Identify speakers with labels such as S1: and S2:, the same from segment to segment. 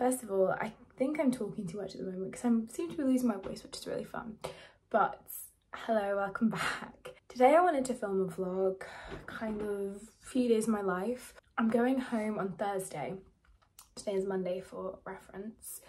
S1: First of all, I think I'm talking too much at the moment because I seem to be losing my voice, which is really fun. But hello, welcome back. Today I wanted to film a vlog, kind of few days of my life. I'm going home on Thursday. Today is Monday for reference.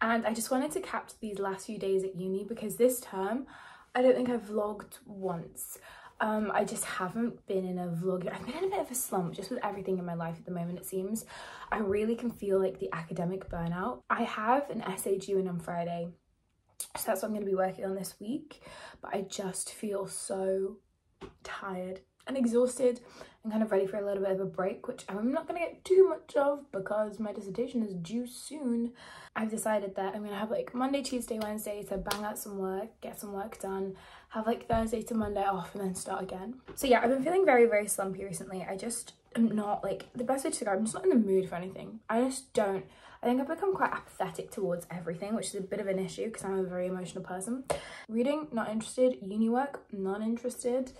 S1: And I just wanted to capture these last few days at uni because this term, I don't think I've vlogged once. Um, I just haven't been in a vlog. I've been in a bit of a slump just with everything in my life at the moment, it seems. I really can feel like the academic burnout. I have an essay due in on Friday, so that's what I'm going to be working on this week. But I just feel so tired and exhausted and kind of ready for a little bit of a break, which I'm not going to get too much of because my dissertation is due soon. I've decided that I'm going to have like Monday, Tuesday, Wednesday to bang out some work, get some work done, have like Thursday to Monday off and then start again. So yeah, I've been feeling very, very slumpy recently. I just am not like, the best way to describe, I'm just not in the mood for anything. I just don't. I think I've become quite apathetic towards everything, which is a bit of an issue because I'm a very emotional person. Reading, not interested. Uni work, not interested.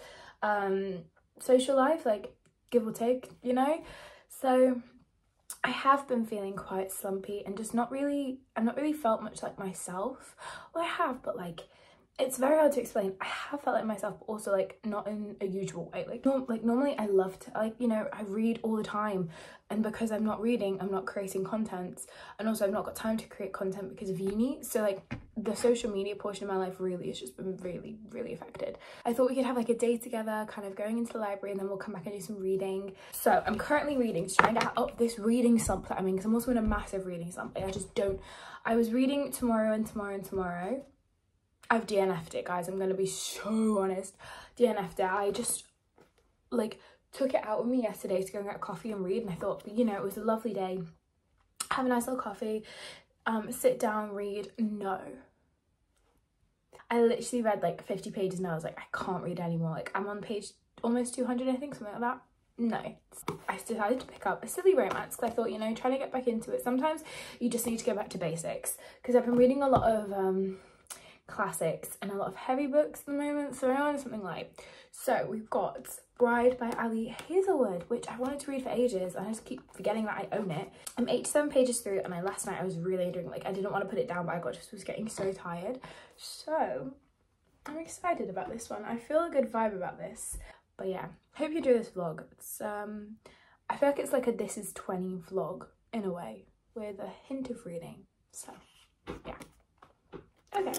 S1: Um, social life, like give or take, you know? So I have been feeling quite slumpy and just not really, I've not really felt much like myself. Well, I have, but like, it's very hard to explain. I have felt like myself, but also like not in a usual way. Like, no, like normally I love to, like, you know, I read all the time and because I'm not reading, I'm not creating content. And also I've not got time to create content because of uni. So like the social media portion of my life really has just been really, really affected. I thought we could have like a day together, kind of going into the library and then we'll come back and do some reading. So I'm currently reading to try and get up this reading slump that I'm in because I'm also in a massive reading slump. I just don't, I was reading tomorrow and tomorrow and tomorrow I've DNF'd it, guys. I'm going to be so honest. DNF'd it. I just, like, took it out with me yesterday to go and get coffee and read. And I thought, you know, it was a lovely day. Have a nice little coffee. Um, sit down, read. No. I literally read, like, 50 pages and I was like, I can't read anymore. Like, I'm on page almost 200, I think, something like that. No. I decided to pick up a silly romance because I thought, you know, trying to get back into it. Sometimes you just need to go back to basics. Because I've been reading a lot of... um classics and a lot of heavy books at the moment so I want something light. So we've got Bride by Ali Hazelwood which I wanted to read for ages and I just keep forgetting that I own it. I'm 87 pages through and I, last night I was really doing like I didn't want to put it down but I got just was getting so tired. So I'm excited about this one. I feel a good vibe about this. But yeah, hope you enjoy this vlog. It's um I feel like it's like a this is 20 vlog in a way with a hint of reading. So yeah. Okay.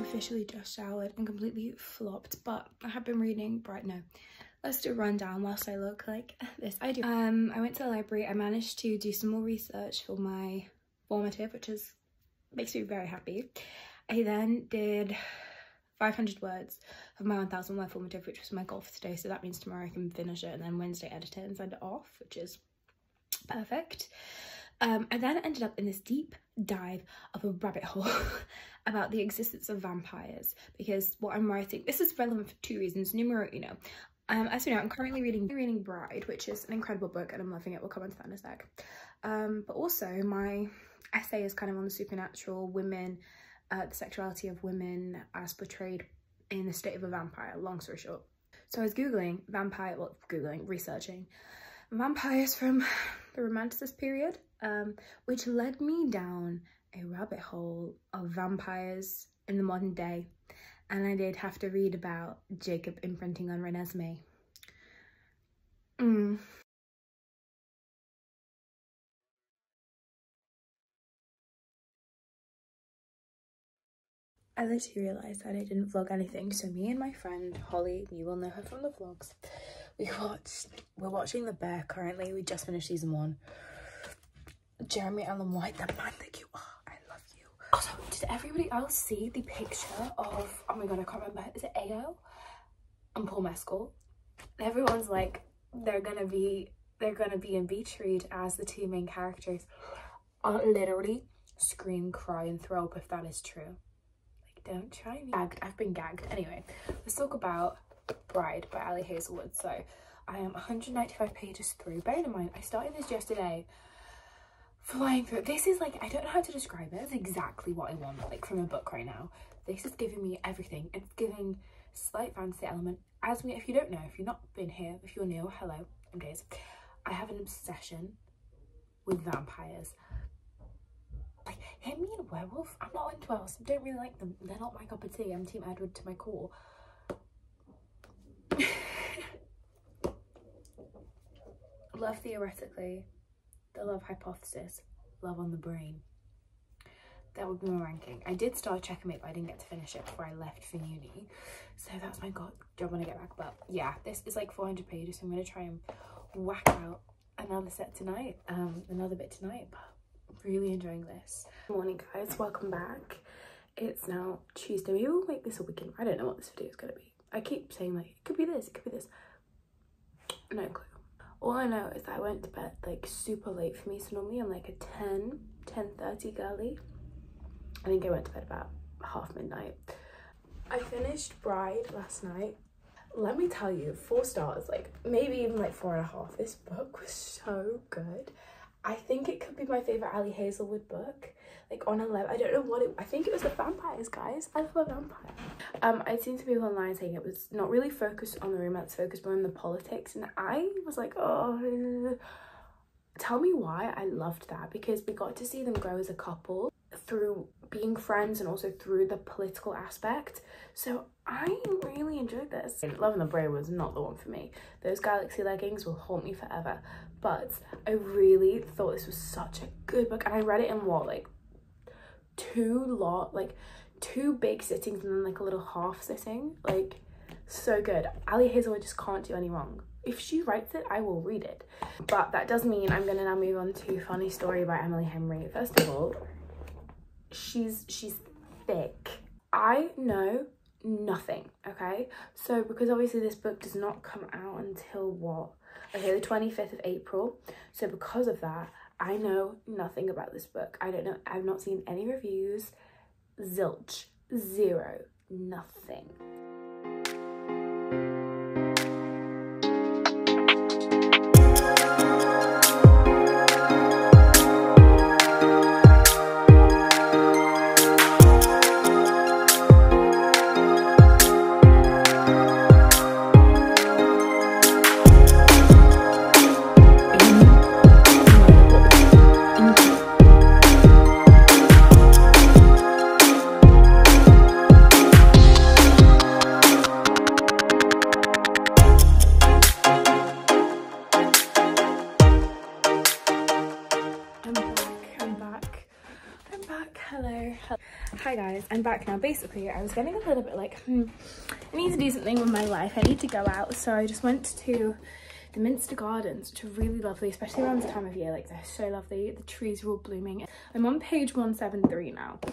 S1: Officially just showered and completely flopped, but I have been reading Bride No. Let's do a rundown whilst I look like this. I do. Um, I went to the library. I managed to do some more research for my formative, which is makes me very happy. I then did 500 words of my 1000 word formative, which was my goal for today. So that means tomorrow I can finish it and then Wednesday edit it and send it off, which is perfect. Um, I then ended up in this deep dive of a rabbit hole about the existence of vampires because what I'm writing, this is relevant for two reasons. Numero uno, um, as you know, I'm currently reading reading Bride, which is an incredible book and I'm loving it. We'll come on to that in a sec. Um, but also my essay is kind of on the supernatural women uh, the sexuality of women as portrayed in the state of a vampire, long story short. So I was Googling vampire, well, Googling, researching vampires from the Romanticist period, um, which led me down a rabbit hole of vampires in the modern day. And I did have to read about Jacob imprinting on Renesmee. Mm, I literally realised that I didn't vlog anything. So me and my friend Holly, you will know her from the vlogs, we watched, we're watching The Bear currently. We just finished season one. Jeremy Allen White, the man that you are, I love you. Also, did everybody else see the picture of, oh my god, I can't remember, is it Ayo and Paul Mescal? Everyone's like, they're gonna be, they're gonna be in Beach Read as the two main characters. I literally scream, cry and throw up if that is true don't try me. Gagged. I've been gagged. Anyway, let's talk about Bride by Ali Hazelwood. So I am 195 pages through. Bearing in mind, I started this yesterday flying through. This is like, I don't know how to describe it. It's exactly what I want, like from a book right now. This is giving me everything. It's giving slight fantasy element. As we, if you don't know, if you've not been here, if you're new, hello, I'm Dais. I have an obsession with vampires. Like, hit me in a werewolf. I'm not into werewolves. I don't really like them. They're not my cup of tea. I'm Team Edward to my core. love theoretically, the love hypothesis, love on the brain. That would be my ranking. I did start Checkmate, but I didn't get to finish it before I left for uni. So that's my god job when I get back. But yeah, this is like 400 pages, so I'm going to try and whack out another set tonight, um, another bit tonight, but really enjoying this. Morning guys, welcome back. It's now Tuesday. Maybe we'll make this a weekend. I don't know what this video is going to be. I keep saying like, it could be this, it could be this. No clue. All I know is that I went to bed like super late for me. So normally I'm like a 10, 10.30 girly. I think I went to bed about half midnight. I finished Bride last night. Let me tell you, four stars, like maybe even like four and a half. This book was so good. I think it could be my favorite Ali Hazelwood book. Like on a level, I don't know what it. I think it was the vampires, guys. I love a vampire. Um, I'd seen some people online saying it was not really focused on the romance, focused more on the politics, and I was like, oh. Tell me why I loved that because we got to see them grow as a couple through being friends and also through the political aspect. So I really enjoyed this. Love and the Brain was not the one for me. Those galaxy leggings will haunt me forever. But I really thought this was such a good book. And I read it in what, like two lot, like two big sittings and then like a little half sitting. Like so good. Ali Hazelwood just can't do any wrong. If she writes it, I will read it. But that does mean I'm gonna now move on to Funny Story by Emily Henry. First of all, she's she's thick. I know nothing, okay? So because obviously this book does not come out until what? Okay, the 25th of April. So because of that, I know nothing about this book. I don't know, I've not seen any reviews. Zilch. Zero. Nothing. Guys i'm back now. Basically i was getting a little bit like hmm i need to do something with my life. I need to go out. So i just went to the minster gardens which are really lovely especially around this time of year. Like they're so lovely. The trees are all blooming. I'm on page 173 now.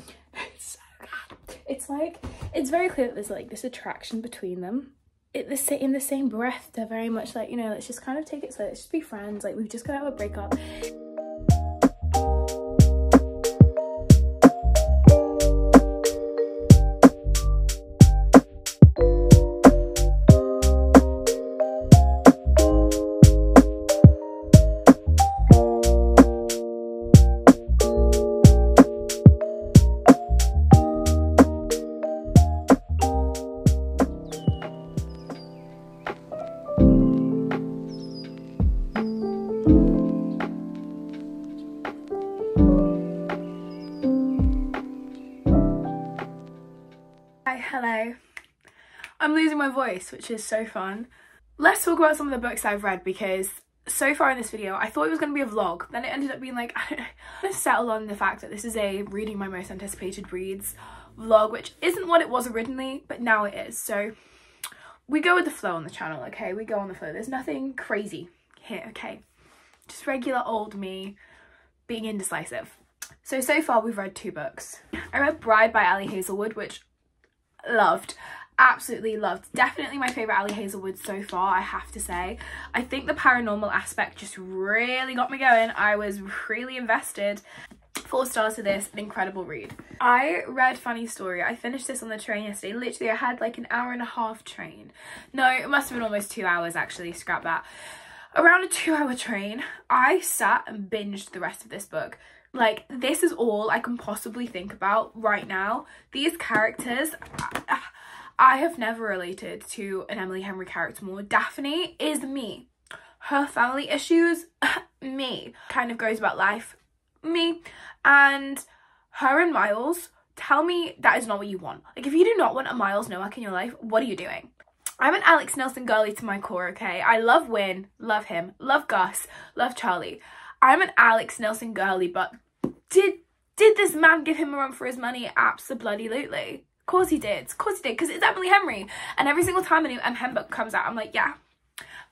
S1: It's so good it's like it's very clear that there's like this attraction between them. It the in the same breath they're very much like you know let's just kind of take it slow. Let's just be friends. Like we've just got to have a breakup voice, which is so fun. Let's talk about some of the books I've read because so far in this video, I thought it was going to be a vlog. Then it ended up being like, I'm going to settle on the fact that this is a reading my most anticipated reads vlog, which isn't what it was originally, but now it is. So we go with the flow on the channel, okay? We go on the flow. There's nothing crazy here, okay? Just regular old me being indecisive. So, so far we've read two books. I read Bride by Ali Hazelwood, which loved absolutely loved. Definitely my favorite ali hazelwood so far i have to say. I think the paranormal aspect just really got me going. I was really invested. Four stars to this. An incredible read. I read funny story. I finished this on the train yesterday. Literally i had like an hour and a half train. No it must have been almost two hours actually. Scrap that. Around a two hour train i sat and binged the rest of this book. Like, this is all I can possibly think about right now. These characters, I have never related to an Emily Henry character more. Daphne is me. Her family issues, me. Kind of goes about life, me. And her and Miles, tell me that is not what you want. Like if you do not want a Miles Nowak in your life, what are you doing? I'm an Alex Nelson girly to my core, okay? I love Wyn, love him, love Gus, love Charlie. I'm an Alex Nelson girly, but did did this man give him a run for his money? Absolutely. Course he did. Of course he did, because it's Emily Henry. And every single time a new M. Hen book comes out, I'm like, yeah,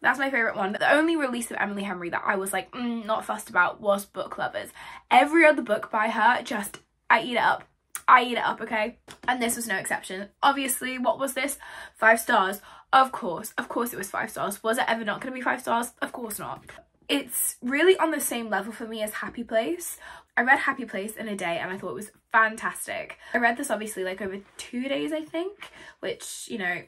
S1: that's my favourite one. The only release of Emily Henry that I was like, mm, not fussed about was Book Lovers. Every other book by her, just, I eat it up. I eat it up, okay? And this was no exception. Obviously, what was this? Five stars. Of course, of course it was five stars. Was it ever not going to be five stars? Of course not. It's really on the same level for me as Happy Place. I read Happy Place in a day and I thought it was fantastic. I read this obviously like over two days, I think, which, you know,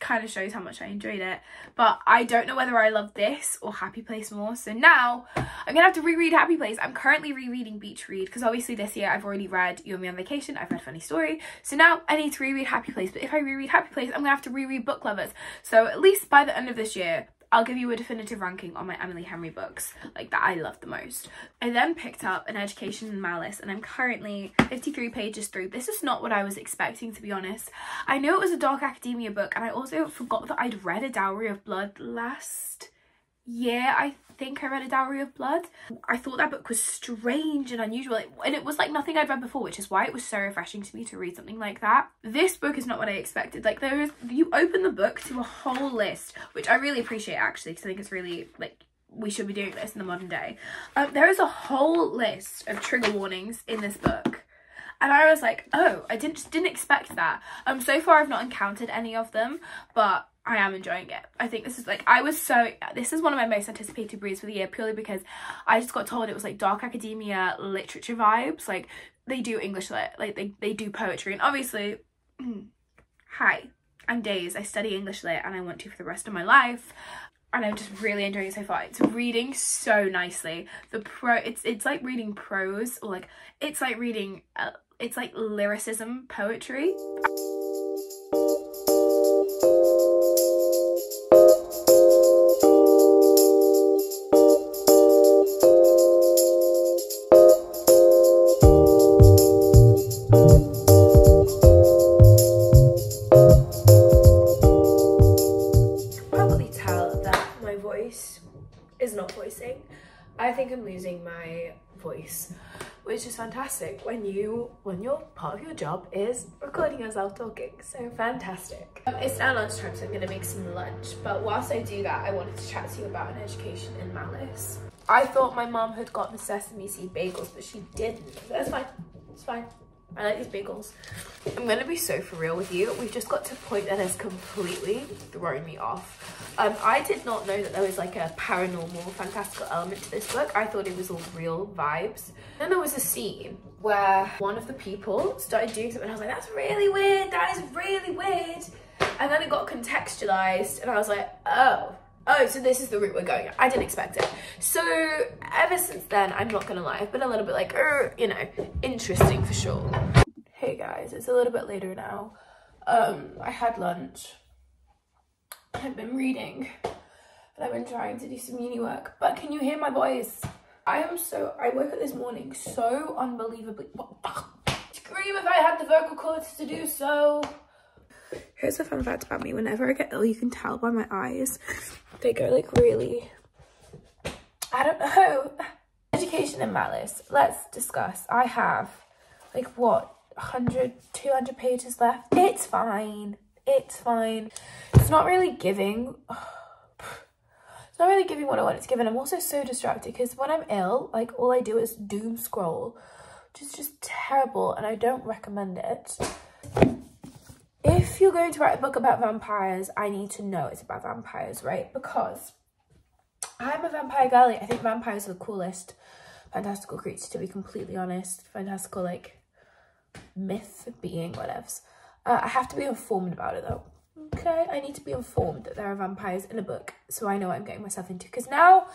S1: kind of shows how much I enjoyed it. But I don't know whether I love this or Happy Place more. So now I'm gonna have to reread Happy Place. I'm currently rereading Beach Read because obviously this year I've already read You and Me on Vacation. I've read Funny Story. So now I need to reread Happy Place. But if I reread Happy Place, I'm gonna have to reread Book Lovers. So at least by the end of this year, I'll give you a definitive ranking on my Emily Henry books, like that I love the most. I then picked up An Education in Malice and I'm currently 53 pages through. This is not what I was expecting to be honest. I know it was a Dark Academia book and I also forgot that I'd read A Dowry of Blood last year, I think I read A Dowry of Blood. I thought that book was strange and unusual and it was like nothing I'd read before which is why it was so refreshing to me to read something like that. This book is not what I expected. Like there is, you open the book to a whole list which I really appreciate actually because I think it's really like we should be doing this in the modern day. Um, there is a whole list of trigger warnings in this book and I was like, oh, I didn't just didn't expect that. Um, so far I've not encountered any of them, but I am enjoying it. I think this is like, I was so, this is one of my most anticipated reads for the year purely because I just got told it was like dark academia literature vibes. Like they do English lit, like they, they do poetry and obviously, hi, I'm Dais. I study English lit and I want to for the rest of my life. And I'm just really enjoying it so far. It's reading so nicely. The pro, it's it's like reading prose or like, it's like reading, uh, it's like lyricism poetry. Voice which is fantastic. When you when your part of your job is recording yourself talking. So fantastic. Um, it's now lunchtime so i'm gonna make some lunch. But whilst i do that i wanted to chat to you about an education in malice. I thought my mom had got the sesame seed bagels but she didn't. That's fine. It's fine I like these bagels. I'm gonna be so for real with you. We've just got to a point that has completely thrown me off. Um, I did not know that there was like a paranormal, fantastical element to this book. I thought it was all real vibes. Then there was a scene where one of the people started doing something and I was like, that's really weird, that is really weird. And then it got contextualized and I was like, oh, oh, so this is the route we're going. I didn't expect it. So ever since then, I'm not gonna lie, I've been a little bit like, er, you know, interesting for sure. Hey guys, it's a little bit later now. Um, I had lunch. I've been reading and I've been trying to do some uni work, but can you hear my voice? I am so, I woke up this morning so unbelievably, scream if I had the vocal cords to do so. Here's a fun fact about me. Whenever I get ill, you can tell by my eyes. Go like really, I don't know. Education in Malice. Let's discuss. I have like what, 100, 200 pages left. It's fine. It's fine. It's not really giving. It's not really giving what I want it's giving. I'm also so distracted because when I'm ill, like all I do is doom scroll, which is just terrible and I don't recommend it if you're going to write a book about vampires, I need to know it's about vampires, right? Because I'm a vampire girly. I think vampires are the coolest fantastical creatures, to be completely honest. Fantastical, like, myth being, whatevs. Uh, I have to be informed about it, though. Okay, I need to be informed that there are vampires in a book, so I know what I'm getting myself into. Because now,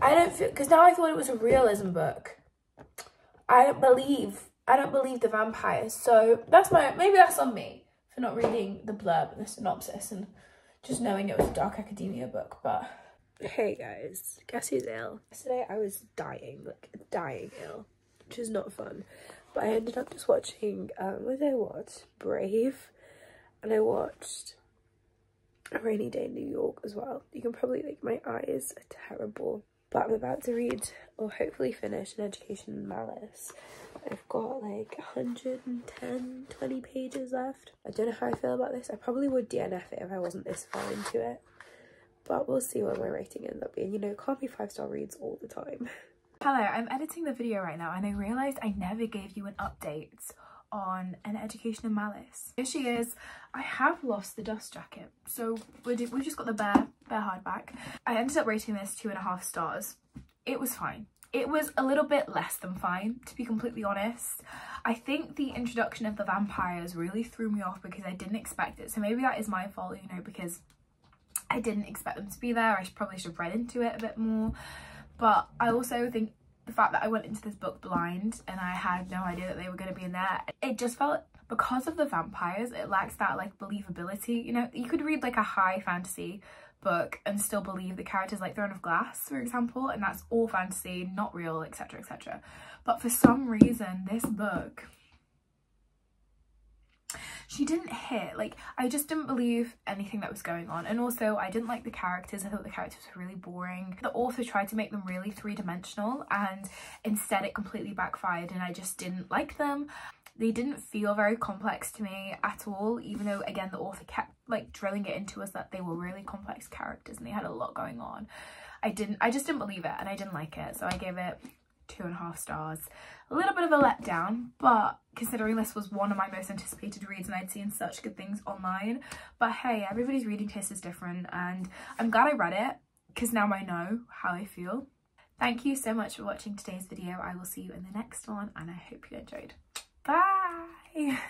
S1: I don't feel, because now I thought it was a realism book. I don't believe, I don't believe the vampires. So that's my, maybe that's on me for not reading the blurb and the synopsis and just knowing it was a dark academia book, but
S2: Hey guys, guess who's ill? Yesterday I was dying, like dying ill, which is not fun. But I ended up just watching, um, what did I watch? Brave. And I watched A Rainy Day in New York as well. You can probably, like, my eyes are terrible. But I'm about to read, hopefully finish, An Education in Malice. I've got like 110, 20 pages left. I don't know how I feel about this. I probably would DNF it if I wasn't this far into it. But we'll see what my rating ends up being. You know, it can't be five star reads all the time.
S1: Hello, I'm editing the video right now and I realised I never gave you an update on an education in malice. Here she is. I have lost the dust jacket. So we have just got the bare, bare hardback. I ended up rating this two and a half stars. It was fine. It was a little bit less than fine, to be completely honest. I think the introduction of the vampires really threw me off because I didn't expect it. So maybe that is my fault, you know, because I didn't expect them to be there. I probably should have read into it a bit more. But I also think the fact that I went into this book blind and I had no idea that they were going to be in there, it just felt because of the vampires, it lacks that like believability. You know, you could read like a high fantasy book and still believe the characters like Throne of Glass, for example, and that's all fantasy, not real, etc, etc. But for some reason, this book she didn't hit like i just didn't believe anything that was going on. And also i didn't like the characters. I thought the characters were really boring. The author tried to make them really three-dimensional and instead it completely backfired and i just didn't like them. They didn't feel very complex to me at all even though again the author kept like drilling it into us that they were really complex characters and they had a lot going on i didn't i just didn't believe it and i didn't like it so i gave it two and a half stars. A little bit of a letdown, but considering this was one of my most anticipated reads and I'd seen such good things online. But hey, everybody's reading taste is different and I'm glad I read it because now I know how I feel. Thank you so much for watching today's video. I will see you in the next one and I hope you enjoyed. Bye!